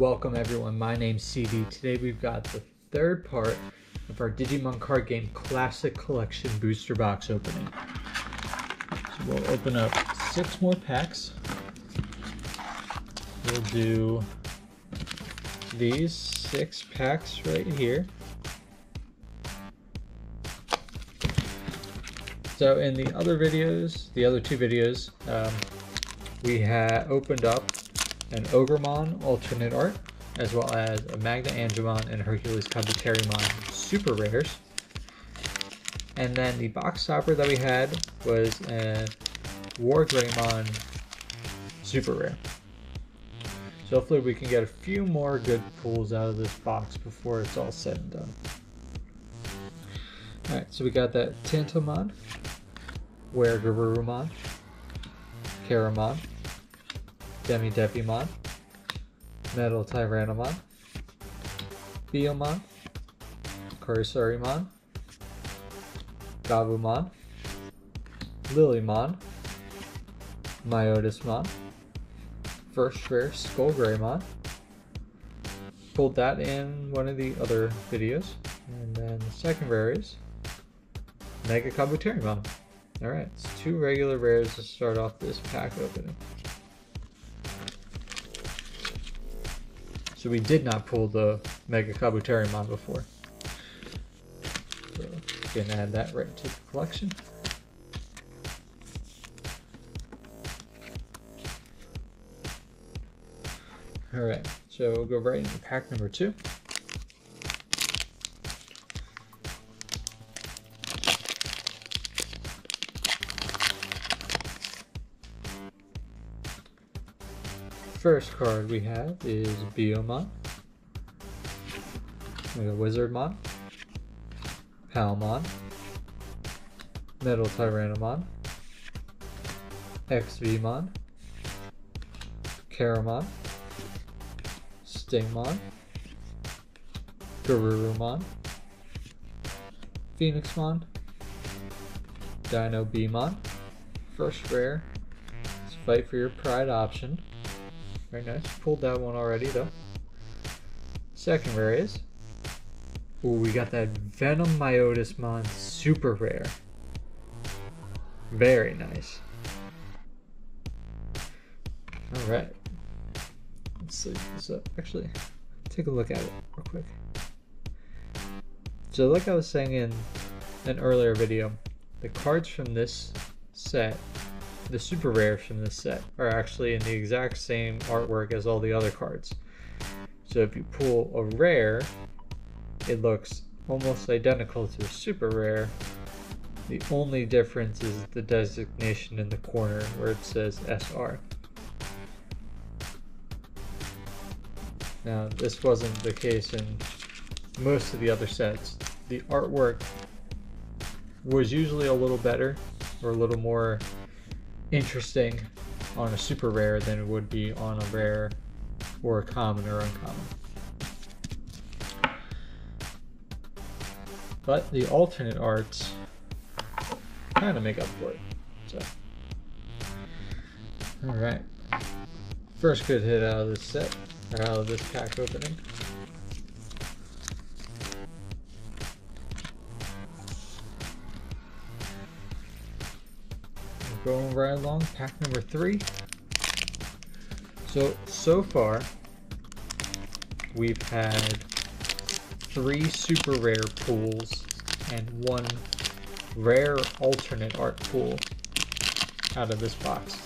Welcome everyone, my name's CD. Today we've got the third part of our Digimon card game Classic Collection booster box opening. So we'll open up six more packs. We'll do these six packs right here. So in the other videos, the other two videos, um, we had opened up an Ogremon alternate art, as well as a Magna Angemon and Hercules Kabuterimon super rares. And then the box topper that we had was a War Greymon super rare. So hopefully we can get a few more good pulls out of this box before it's all said and done. Alright, so we got that Tentomon, Weregarurumon, Keramon, Demi Devimon, Metal Tyrannomon, Biomon, Kurisarimon, Gabumon, Lilymon, Myotismon, First Rare Skull Greymon. Pulled that in one of the other videos. And then the second rare is Mega Kabuterimon. Alright, it's two regular rares to start off this pack opening. So we did not pull the Mega Kabuterimon before. So gonna add that right to the collection. Alright, so we'll go right into pack number two. First card we have is Biomon. Wizardmon, Palmon, Metal Tyrannomon, XVmon, Keramon, Stingmon, Garurumon, Phoenixmon, Dino Beemon, first rare, fight for your pride option. Very nice. Pulled that one already though. Second rare is. Ooh, we got that Venom Myotismon super rare. Very nice. Alright. Let's see this up. Uh, actually, take a look at it real quick. So like I was saying in an earlier video, the cards from this set the super rares from this set are actually in the exact same artwork as all the other cards. So if you pull a rare, it looks almost identical to a super rare. The only difference is the designation in the corner where it says SR. Now, this wasn't the case in most of the other sets. The artwork was usually a little better or a little more interesting on a super rare than it would be on a rare or a common or uncommon. But the alternate arts kind of make up for it. So, all right. First good hit out of this set, or out of this pack opening. Going right along, pack number three. So, so far, we've had three super rare pools and one rare alternate art pool out of this box,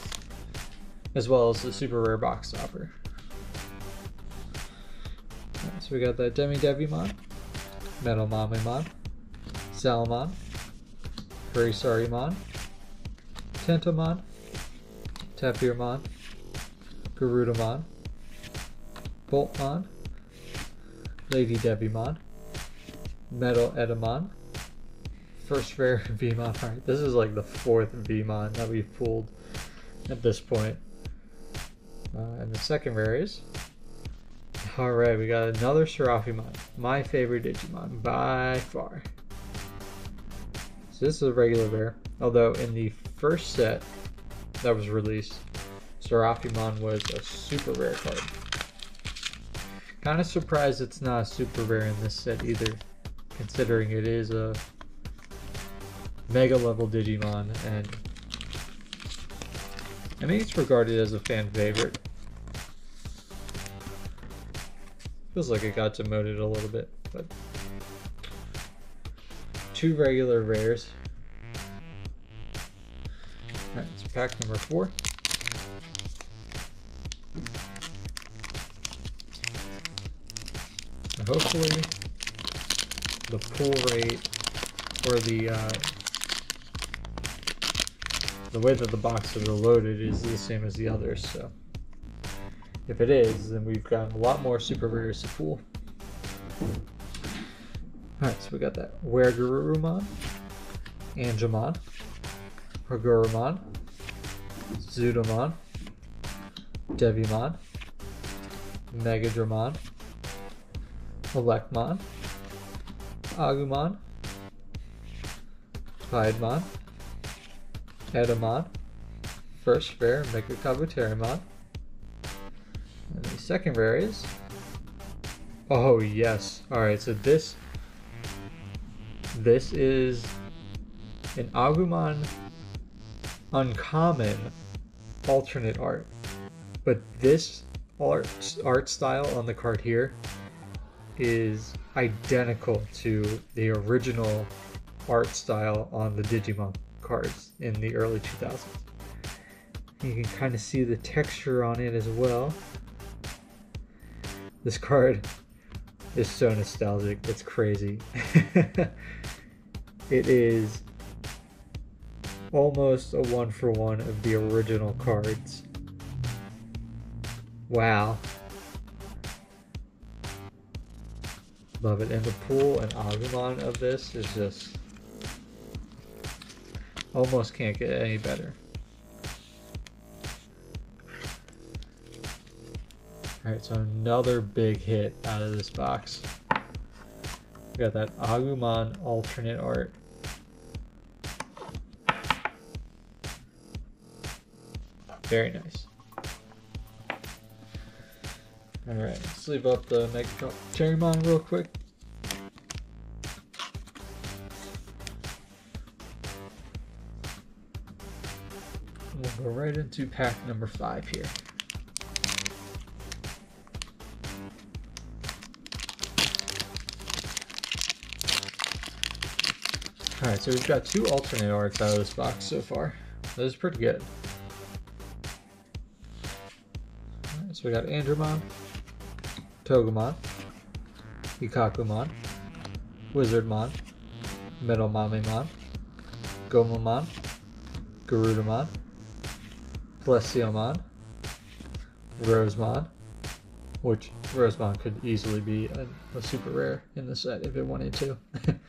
as well as the super rare box topper. Right, so we got that Demi Devimon, Metal Mamemon, Salamon, Kurisarimon, Tentomon, Tapirmon, Garudamon, Boltmon, Lady Devimon, Metal Etemon, first rare Vmon. Alright, this is like the fourth Vmon that we've pulled at this point. Uh, and the second rare is. Alright, we got another Seraphimon. My favorite Digimon by far. So this is a regular rare. Although in the first set that was released, Seraphimon was a super rare card. Kind of surprised it's not a super rare in this set either, considering it is a mega level Digimon and I think it's regarded as a fan favorite. Feels like it got demoted a little bit, but two regular rares. It's pack number four. And hopefully the pull rate or the uh, the way that the boxes are loaded is the same as the others, so if it is, then we've got a lot more super rares to pull. Alright, so we got that Weregurumon, Angemon, Hagurumon, Zudomon, Devimon, Megadramon, Elecmon, Agumon, Piedmon, Etemon, first rare Mega Kabuterimon, and the second rare is Oh yes. Alright, so this this is an Agumon uncommon alternate art. But this art art style on the card here is identical to the original art style on the Digimon cards in the early 2000s. You can kind of see the texture on it as well. This card is so nostalgic, it's crazy. it is almost a one for one of the original cards. Wow. Love it. And the pool and Agumon of this is just almost can't get any better. Alright, so another big hit out of this box. We got that Agumon alternate art. Very nice. Alright, let's leave up the Mega Cherrymon real quick. We'll go right into pack number five here. Alright, so we've got two alternate arts out of this box so far. That is pretty good. So we got Andromon, Togemon, Ikkakumon, Wizardmon, Metal Mamemon, Gomamon, Garudamon, Plesiomon, Rosemon, which Rosemon could easily be a, a super rare in the set if it wanted to.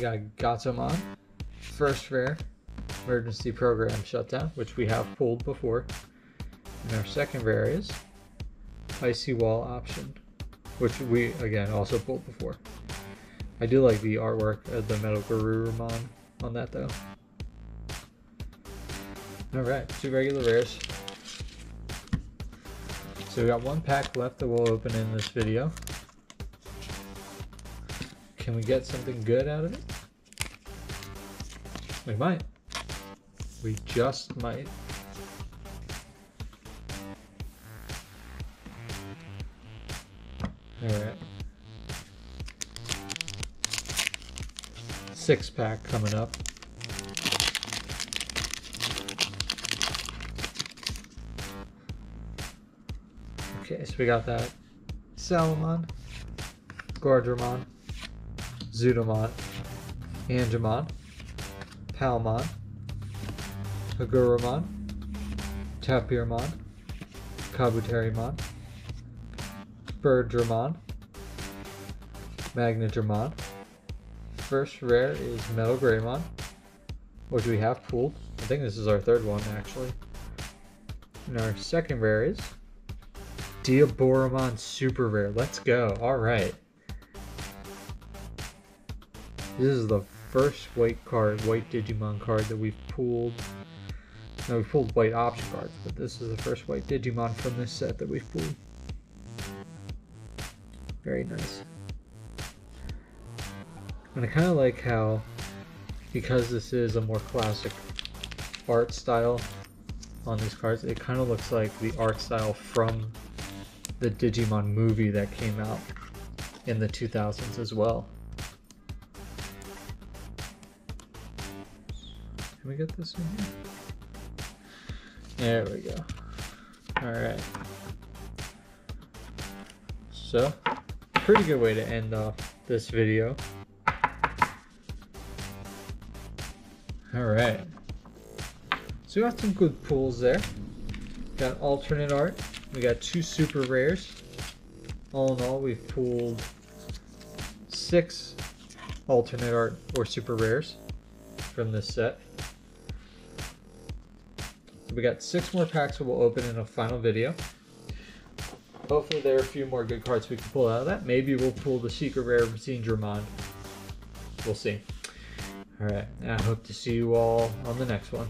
We got Gatomon, first rare, emergency program shutdown, which we have pulled before. And our second rare is Icy Wall option, which we again also pulled before. I do like the artwork of the Metal Garurumon on that though. Alright, two regular rares. So we got one pack left that we'll open in this video. Can we get something good out of it? We might. We just might. Alright. Six pack coming up. Okay, so we got that Salamon, Gordramon, Zudomon, Angemon, Palmon, Hagurumon, Tapirmon, Kabuterimon, Birdramon, Magnadramon. First rare is Metal Greymon, which we have pulled. I think this is our third one actually. And our second rare is Diaboromon Super Rare. Let's go. Alright. This is the first white card, white Digimon card that we've pulled. No, we've pulled white option cards, but this is the first white Digimon from this set that we've pulled. Very nice. And I kind of like how, because this is a more classic art style on these cards, it kind of looks like the art style from the Digimon movie that came out in the 2000s as well. We get this in here? There we go. Alright. So, pretty good way to end off this video. Alright. So we got some good pulls there. Got alternate art. We got two super rares. All in all, we've pulled six alternate art or super rares from this set. We got six more packs that we'll open in a final video. Hopefully there are a few more good cards we can pull out of that. Maybe we'll pull the secret rare Zingermon. We'll see. Alright, I hope to see you all on the next one.